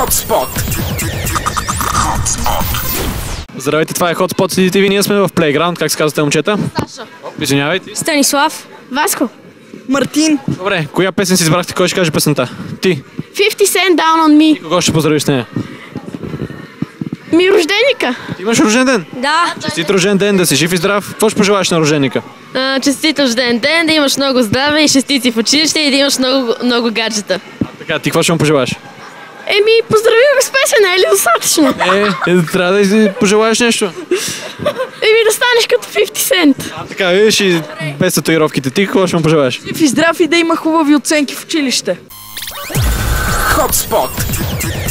Хотспот. Здравейте, това е Hotspot City TV. Ние сме в Playground. Как се казвате, момчета? Саша. Извинявайте. Станислав. Васко. Мартин. Добре, коя песен си избрахте? Кой ще каже песента? Ти. 50 Cent Down on Me. Кого ще поздравиш с нея? Ми рожденика. Ти имаш рожден ден. Да. Честит рожден ден, да си жив и здрав. Какво ще пожелаеш на рожденика? А, честит рожден ден, да имаш много здраве и шестици в училище и да имаш много, много гаджета. Така, ти какво ще му пожелаеш? Еми, поздрави го с песен, е ли достатъчно? Е, е, трябва да си пожелаеш нещо. Еми, да станеш като 50 Cent. А, така, видиш и без татуировките. Ти какво ще му пожелаеш? Жив и здрав и да има хубави оценки в училище. Хотспот. Хотспот.